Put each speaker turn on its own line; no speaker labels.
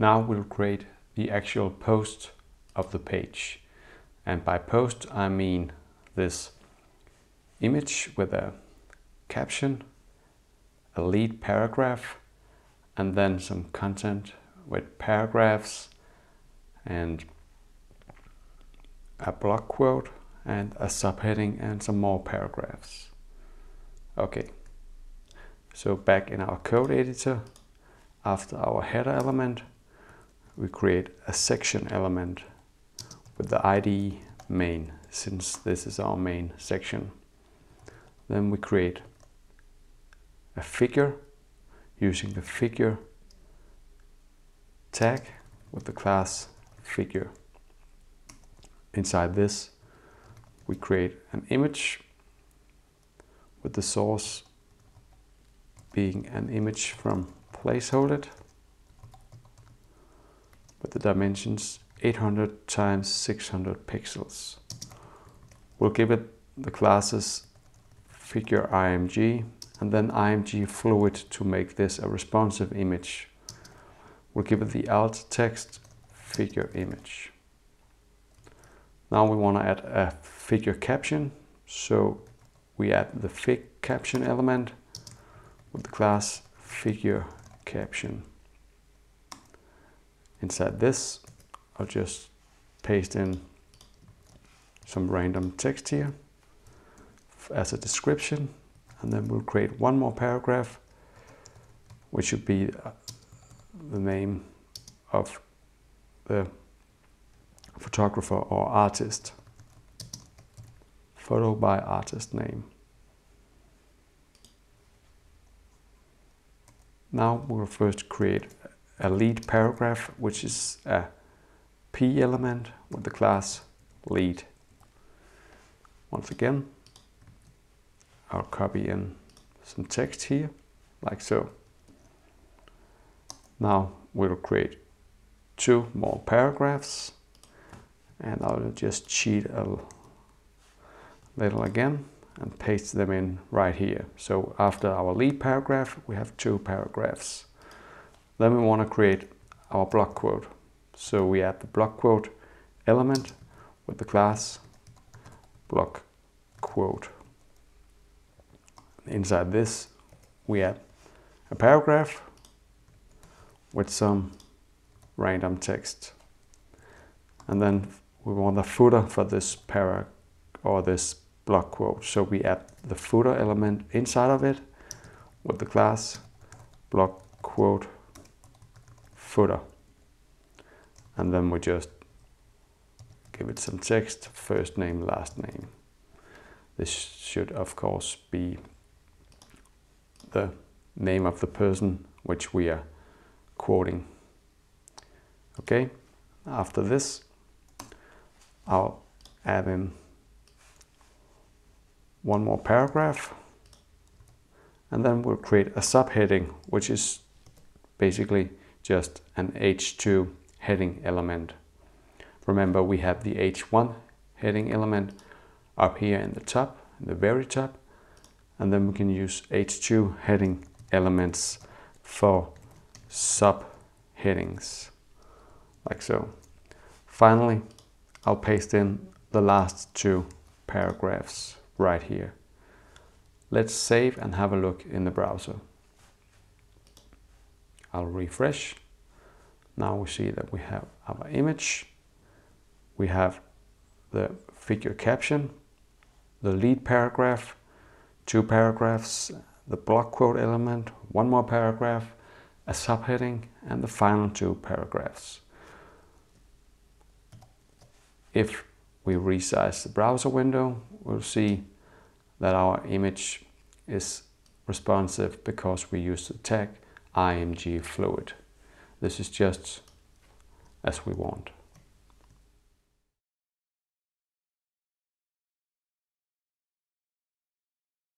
Now we'll create the actual post of the page. And by post, I mean this image with a caption, a lead paragraph, and then some content with paragraphs and a block quote and a subheading and some more paragraphs. Okay, so back in our code editor, after our header element, we create a section element with the ID main, since this is our main section. Then we create a figure using the figure tag with the class figure. Inside this, we create an image with the source being an image from placeholder with the dimensions 800 times 600 pixels. We'll give it the classes figure img and then img fluid to make this a responsive image. We'll give it the alt text figure image. Now we want to add a figure caption, so we add the fig caption element with the class figure caption. Inside this, I'll just paste in some random text here as a description and then we'll create one more paragraph which should be uh, the name of the photographer or artist photo by artist name. Now we'll first create a lead paragraph which is a p element with the class lead once again I'll copy in some text here, like so. Now we'll create two more paragraphs and I'll just cheat a little again and paste them in right here. So after our lead paragraph, we have two paragraphs. Then we want to create our block quote. So we add the block quote element with the class block quote. Inside this we add a paragraph with some random text. And then we want a footer for this para or this block quote. So we add the footer element inside of it with the class block quote footer. And then we just give it some text first name last name. This should of course be the name of the person which we are quoting. Okay, after this, I'll add in one more paragraph. And then we'll create a subheading which is basically just an H2 heading element. Remember we have the H1 heading element up here in the top, in the very top, and then we can use H2 heading elements for subheadings like so. Finally, I'll paste in the last two paragraphs right here. Let's save and have a look in the browser. I'll refresh. Now we see that we have our image. We have the figure caption, the lead paragraph, two paragraphs, the block quote element, one more paragraph, a subheading, and the final two paragraphs. If we resize the browser window, we'll see that our image is responsive because we use the tag img fluid. This is just as we want.